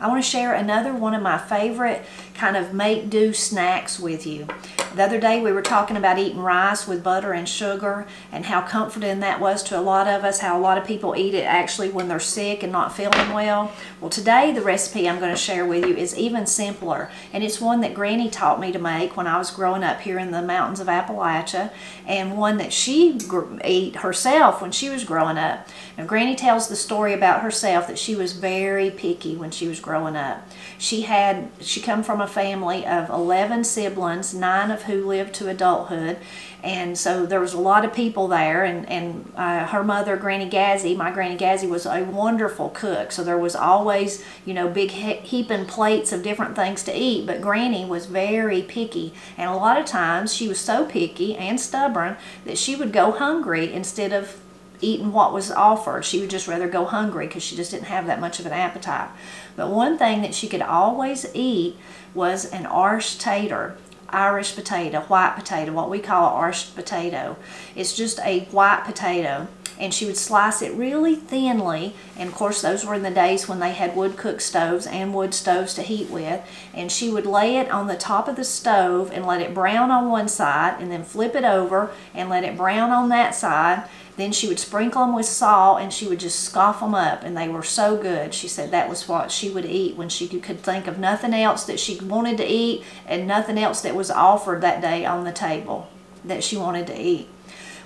I want to share another one of my favorite kind of make do snacks with you. The other day we were talking about eating rice with butter and sugar and how comforting that was to a lot of us, how a lot of people eat it actually when they're sick and not feeling well. Well today the recipe I'm going to share with you is even simpler and it's one that Granny taught me to make when I was growing up here in the mountains of Appalachia and one that she ate herself when she was growing up. Now Granny tells the story about herself that she was very picky when she was growing up. She had, she come from a family of 11 siblings, nine of who lived to adulthood. And so there was a lot of people there. And, and uh, her mother, Granny Gazzy, my Granny Gazzy, was a wonderful cook. So there was always, you know, big he heaping plates of different things to eat. But Granny was very picky. And a lot of times she was so picky and stubborn that she would go hungry instead of eating what was offered. She would just rather go hungry because she just didn't have that much of an appetite. But one thing that she could always eat was an Irish tater. Irish potato, white potato, what we call Irish potato. It's just a white potato and she would slice it really thinly and of course those were in the days when they had wood cook stoves and wood stoves to heat with and she would lay it on the top of the stove and let it brown on one side and then flip it over and let it brown on that side then she would sprinkle them with salt and she would just scoff them up and they were so good. She said that was what she would eat when she could think of nothing else that she wanted to eat and nothing else that was offered that day on the table that she wanted to eat.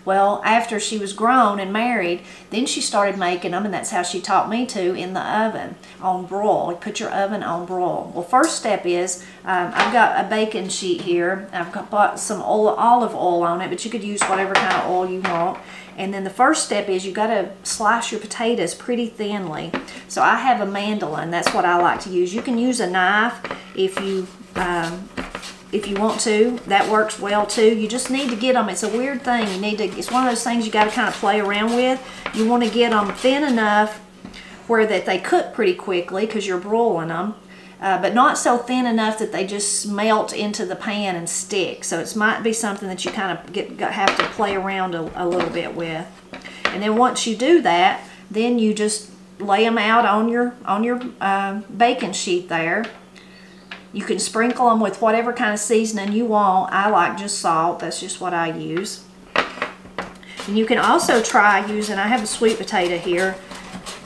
Well, after she was grown and married, then she started making them, and that's how she taught me to, in the oven on broil. put your oven on broil. Well, first step is, um, I've got a baking sheet here. I've got bought some oil, olive oil on it, but you could use whatever kind of oil you want. And then the first step is you got to slice your potatoes pretty thinly. So I have a mandolin. That's what I like to use. You can use a knife if you um, if you want to. That works well too. You just need to get them. It's a weird thing. You need to. It's one of those things you got to kind of play around with. You want to get them thin enough where that they cook pretty quickly because you're broiling them uh, but not so thin enough that they just melt into the pan and stick. So it might be something that you kind of get have to play around a, a little bit with. And then once you do that, then you just lay them out on your on your uh, baking sheet there. You can sprinkle them with whatever kind of seasoning you want. I like just salt. That's just what I use. And you can also try using, I have a sweet potato here.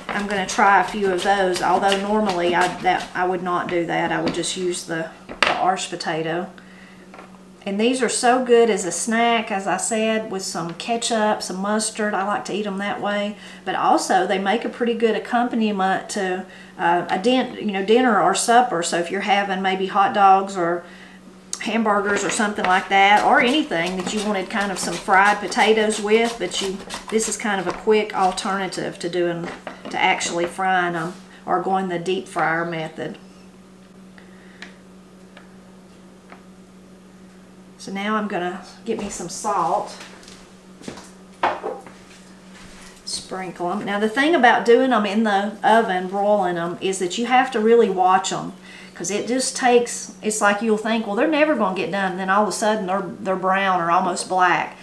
I'm going to try a few of those, although normally I, that, I would not do that. I would just use the, the arch potato. And these are so good as a snack, as I said, with some ketchup, some mustard. I like to eat them that way. But also, they make a pretty good accompaniment to uh, a din you know, dinner or supper. So if you're having maybe hot dogs or hamburgers or something like that or anything that you wanted kind of some fried potatoes with but you this is kind of a quick alternative to doing to actually frying them or going the deep fryer method so now I'm gonna get me some salt sprinkle them now the thing about doing them in the oven broiling them is that you have to really watch them because it just takes, it's like you'll think, well, they're never going to get done. And then all of a sudden they're, they're brown or almost black.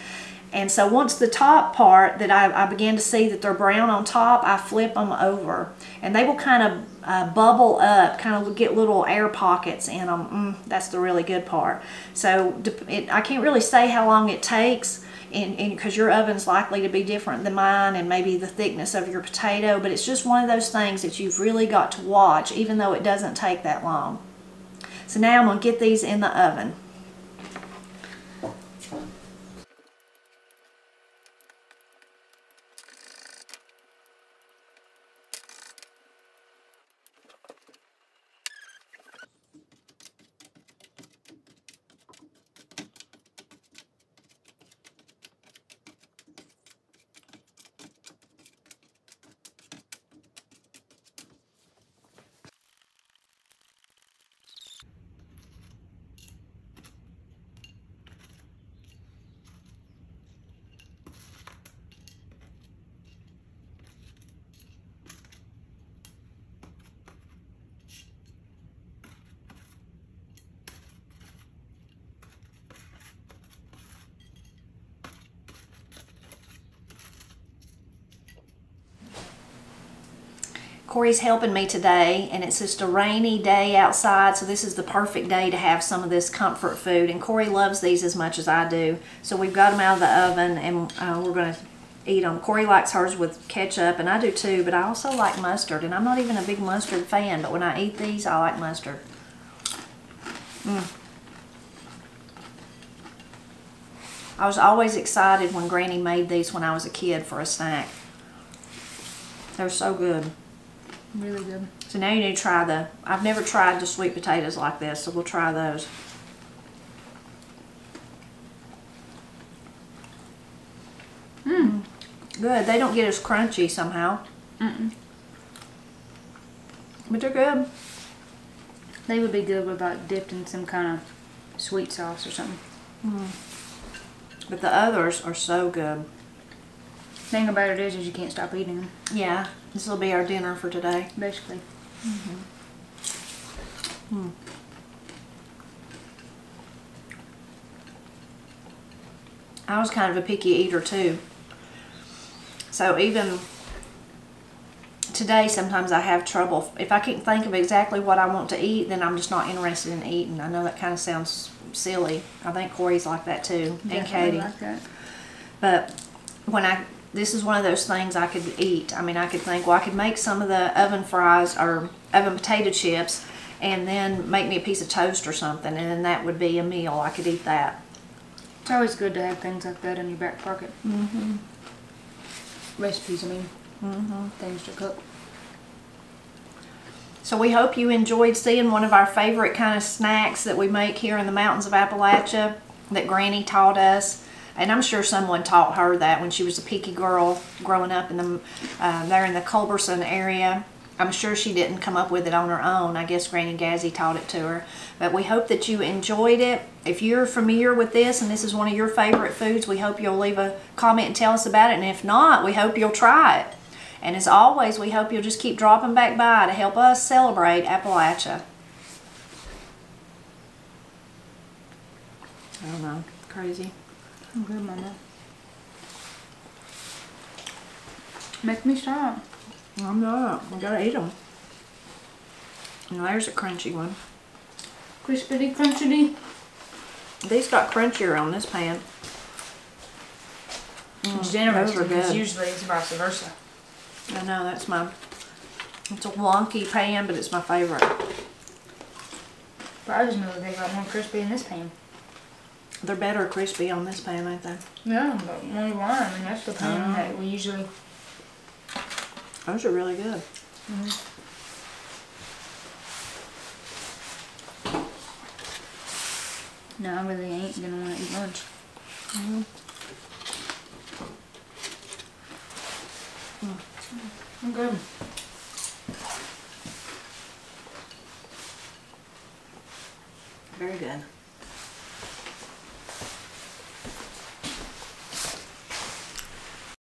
And so once the top part that I, I began to see that they're brown on top, I flip them over. And they will kind of uh, bubble up, kind of get little air pockets in them. Mm, that's the really good part. So it, I can't really say how long it takes because your oven's likely to be different than mine and maybe the thickness of your potato, but it's just one of those things that you've really got to watch even though it doesn't take that long. So now I'm going to get these in the oven. Corey's helping me today, and it's just a rainy day outside, so this is the perfect day to have some of this comfort food. And Corey loves these as much as I do, so we've got them out of the oven, and uh, we're going to eat them. Corey likes hers with ketchup, and I do too, but I also like mustard, and I'm not even a big mustard fan, but when I eat these, I like mustard. Mm. I was always excited when Granny made these when I was a kid for a snack. They're so good. Really good. So now you need to try the, I've never tried the sweet potatoes like this, so we'll try those. Mmm. Good. They don't get as crunchy somehow. Mm-mm. But they're good. They would be good with like dipped in some kind of sweet sauce or something. Mm. But the others are so good. Thing about it is, is you can't stop eating them. Yeah, this will be our dinner for today. Basically. Mm -hmm. mm. I was kind of a picky eater too. So even today, sometimes I have trouble. If I can't think of exactly what I want to eat, then I'm just not interested in eating. I know that kind of sounds silly. I think Corey's like that too, and Katie. Like that. But when I, this is one of those things I could eat. I mean, I could think, well, I could make some of the oven fries or oven potato chips and then make me a piece of toast or something, and then that would be a meal. I could eat that. It's always good to have things like that in your back pocket. Mm-hmm. Recipes, I mean, Mm-hmm. things to cook. So we hope you enjoyed seeing one of our favorite kind of snacks that we make here in the mountains of Appalachia that Granny taught us. And I'm sure someone taught her that when she was a picky girl growing up in the uh, there in the Culberson area. I'm sure she didn't come up with it on her own. I guess Granny Gazzy taught it to her. But we hope that you enjoyed it. If you're familiar with this and this is one of your favorite foods, we hope you'll leave a comment and tell us about it. And if not, we hope you'll try it. And as always, we hope you'll just keep dropping back by to help us celebrate Appalachia. I don't know. Crazy. I'm good, Mama. Make me stop. I'm not. I gotta eat them. And there's a crunchy one. Crispity, crunchity. These got crunchier on this pan. It's Mm, generous those are because good. usually it's vice versa. I know, that's my... It's a wonky pan, but it's my favorite. But I just know that they got more crispy in this pan. They're better crispy on this pan, ain't they? Yeah, but only one. I mean, that's the pan Oh. that we usually. Those are really good. Mm-hmm. No, I really ain't gonna want to eat lunch. Mm-hmm. Mm-hmm. I'm good. Very good.